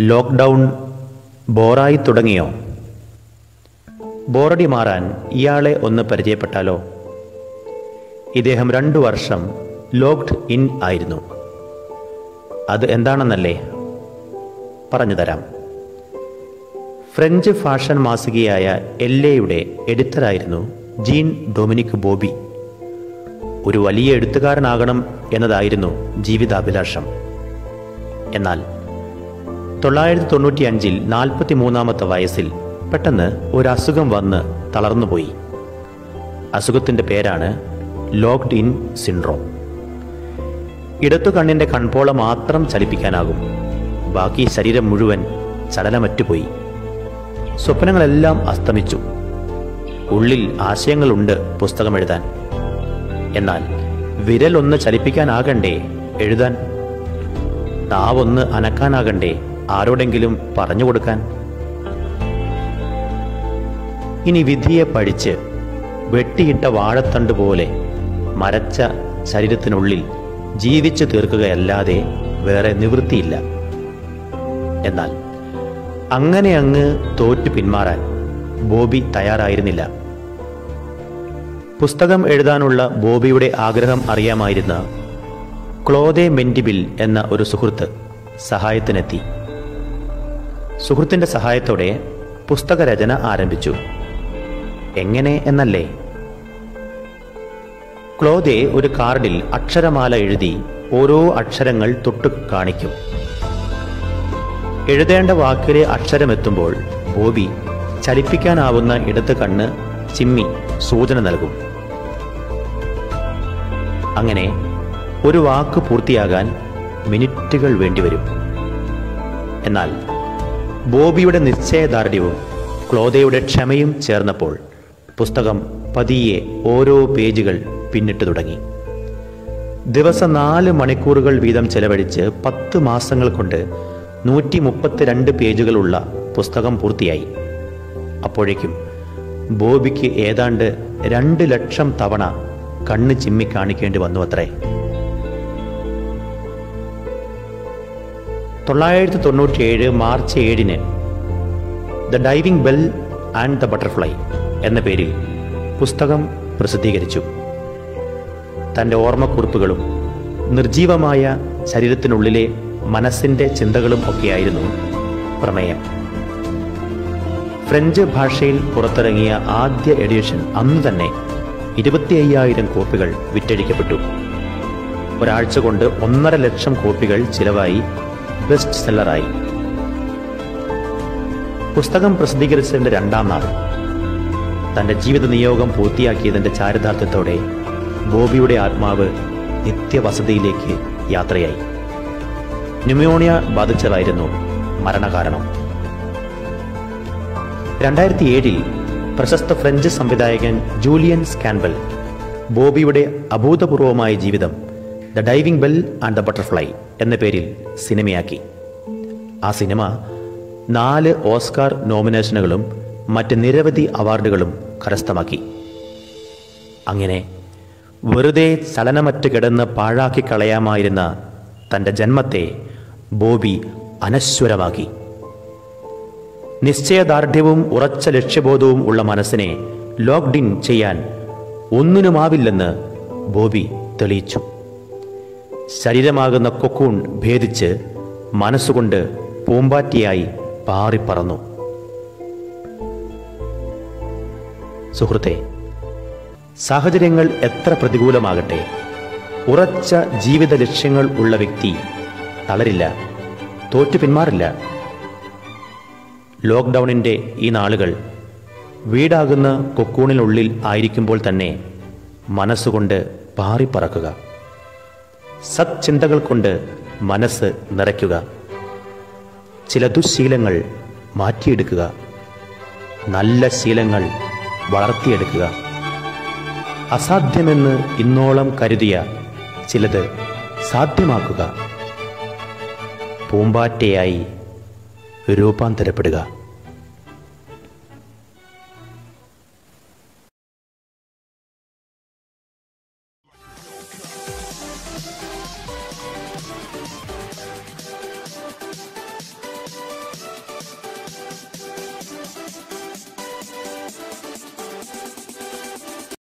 Lockdown ബോറായി തുടങ്ങിയോ? ബോറടി മാറാൻ ഇയാളെ ഒന്ന് പരിചയപ്പെട്ടാലോ? ഇദ്ദേഹം രണ്ടു വർഷം ലോക്ക്ഡ് ഇൻ ആയിരുന്നു. അത് എന്താണെന്നല്ലേ? പറഞ്ഞു തരാം ഫ്രഞ്ച് ഫാഷൻ മാസികയായ എല്ലയുടെ എഡിറ്ററായിരുന്നു ജീൻ ഡൊമിനിക് ബോബി. ഒരു വലിയ എഴുത്തുകാരനാകണം എന്നതായിരുന്നു ജീവിതാഭിലാഷം. എന്നാൽ തൊള്ളായിരത്തി തൊണ്ണൂറ്റി അഞ്ചിൽ നാൽപ്പത്തി മൂന്നാമത്തെ വയസ്സിൽ പെട്ടെന്ന് ഒരു അസുഖം വന്ന് തളർന്നുപോയി. അസുഖത്തിന്റെ പേരാണ് ലോക്ക്ഡ് ഇൻ സിൻഡ്രോം. ഇടത്തു കണ്ണിന്റെ കൺപോള മാത്രം ചലിപ്പിക്കാനാകും. ബാക്കി ശരീരം മുഴുവൻ ചലനമറ്റുപോയി. സ്വപ്നങ്ങളെല്ലാം അസ്തമിച്ചു. ഉള്ളിൽ ആശയങ്ങളുണ്ട് പുസ്തകം എഴുതാൻ എന്നാൽ വിരലൊന്ന് ചലിപ്പിക്കാനാകണ്ടേ എഴുതാൻ? നാവൊന്ന് അനക്കാനാകണ്ടേ ആരോടെങ്കിലും പറഞ്ഞു കൊടുക്കാൻ ഇനി വിധിയെ പഠിച്ച് വെട്ടിയിട്ട വാഴത്തണ്ട് പോലെ മരച്ച ശരീരത്തിനുള്ളിൽ ജീവിച്ചു തീർക്കുകയല്ലാതെ വേറെ നിവൃത്തിയില്ല. എന്നാൽ അങ്ങനെ അങ്ങ് തോറ്റു പിന്മാറാൻ ബോബി തയ്യാറായിരുന്നില്ല. പുസ്തകം എഴുതാനുള്ള ബോബിയുടെ ആഗ്രഹം അറിയാമായിരുന്ന ക്ലോദെ മെൻഡിബിൽ എന്ന ഒരു സുഹൃത്ത് സഹായത്തിനെത്തി. സുഹൃത്തിന്റെ സഹായത്തോടെ പുസ്തകരചന ആരംഭിച്ചു. എങ്ങനെ എന്നല്ലേ? ക്ലോദെ ഒരു കാർഡിൽ അക്ഷരമാല എഴുതി ഓരോ അക്ഷരങ്ങൾ തൊട്ടു കാണിക്കും. എഴുതേണ്ട വാക്കിലെ അക്ഷരമെത്തുമ്പോൾ ബോബി ചലിപ്പിക്കാനാവുന്ന ഇടത്ത് കണ്ണ് ചിമ്മി സൂചന നൽകും. അങ്ങനെ ഒരു വാക്ക് പൂർത്തിയാകാൻ മിനിറ്റുകൾ വേണ്ടിവരും. എന്നാൽ ബോബിയുടെ നിശ്ചയദാർഢ്യവും ക്ലോദയുടെ ക്ഷമയും ചേർന്നപ്പോൾ പുസ്തകം പതിയെ ഓരോ പേജുകൾ പിന്നിട്ട് തുടങ്ങി. ദിവസം നാല് മണിക്കൂറുകൾ വീതം ചെലവഴിച്ച് പത്ത് മാസങ്ങൾ കൊണ്ട് നൂറ്റി മുപ്പത്തിരണ്ട് പേജുകളുള്ള പുസ്തകം പൂർത്തിയായി. അപ്പോഴേക്കും ബോബിക്ക് ഏതാണ്ട് രണ്ട് ലക്ഷം തവണ കണ്ണ് ചിമ്മി കാണിക്കേണ്ടി വന്നു അത്രേ തൊള്ളായിരത്തി തൊണ്ണൂറ്റിയേഴ് മാർച്ച് ഏഴിന് the diving bell and the butterfly എന്ന പേരിൽ പുസ്തകം പ്രസിദ്ധീകരിച്ചു. തന്റെ ഓർമ്മക്കുറിപ്പുകളും നിർജീവമായ ശരീരത്തിനുള്ളിലെ മനസ്സിന്റെ ചിന്തകളും ഒക്കെയായിരുന്നു പ്രമേയം. ഫ്രഞ്ച് ഭാഷയിൽ പുറത്തിറങ്ങിയ ആദ്യ എഡിഷൻ അന്ന് തന്നെ ഇരുപത്തി അയ്യായിരം കോപ്പികൾ വിറ്റഴിക്കപ്പെട്ടു. ഒരാഴ്ച കൊണ്ട് ഒന്നര ലക്ഷം കോപ്പികൾ ചിലവായി ബെസ്റ്റ് സെല്ലറായി പുസ്തകം പ്രസിദ്ധീകരിച്ചതിന്റെ രണ്ടാം നാൾ. തന്റെ ജീവിത നിയോഗം പൂർത്തിയാക്കിയതിന്റെ ചാരിതാർത്ഥ്യത്തോടെ ബോബിയുടെ ആത്മാവ് നിത്യവസതിയിലേക്ക് യാത്രയായി. ന്യൂമോണിയ ബാധിച്ചതായിരുന്നു മരണകാരണം. രണ്ടായിരത്തി ഏഴിൽ പ്രശസ്ത ഫ്രഞ്ച് സംവിധായകൻ ജൂലിയൻ സ്കാൻബൽ ബോബിയുടെ അഭൂതപൂർവമായ ജീവിതം the diving bell and the butterfly എന്ന പേരിൽ സിനിമയാക്കി. ആ സിനിമ നാല് ഓസ്കാർ നോമിനേഷനുകളും മറ്റ് നിരവധി അവാർഡുകളും കരസ്ഥമാക്കി. അങ്ങനെ വെറുതെ ചലനമറ്റ് കിടന്ന് പാഴാക്കി കളയാമായിരുന്ന തന്റെ ജന്മത്തെ ബോബി അനശ്വരമാക്കി. നിശ്ചയദാർഢ്യവും ഉറച്ച ലക്ഷ്യബോധവും ഉള്ള മനസ്സിനെ ലോക്ക്ഡിൻ ചെയ്യാൻ ഒന്നിനുമാവില്ലെന്ന് ബോബി തെളിയിച്ചു. ശരീരമാകുന്ന കൊക്കൂൺ ഭേദിച്ച് മനസ്സുകൊണ്ട് പൂമ്പാറ്റിയായി പാറിപ്പറന്നു. സുഹൃത്തെ സാഹചര്യങ്ങൾ എത്ര പ്രതികൂലമാകട്ടെ. ഉറച്ച ജീവിത ലക്ഷ്യങ്ങൾ ഉള്ള വ്യക്തി തളരില്ല. തോറ്റു പിന്മാറില്ല. ലോക്ക്ഡൗണിന്റെ ഈ നാളുകൾ വീടാകുന്ന കൊക്കൂണിനുള്ളിൽ ആയിരിക്കുമ്പോൾ തന്നെ മനസ്സുകൊണ്ട് പാറിപ്പറക്കുക. സത്ചിന്തകൾ കൊണ്ട് മനസ്സ് നിറയ്ക്കുക. ചില ദുശീലങ്ങൾ മാറ്റിയെടുക്കുക. നല്ല ശീലങ്ങൾ വളർത്തിയെടുക്കുക. അസാധ്യമെന്ന് ഇന്നോളം കരുതിയ ചിലത് സാധ്യമാക്കുക. പൂമ്പാറ്റയായി രൂപാന്തരപ്പെടുക.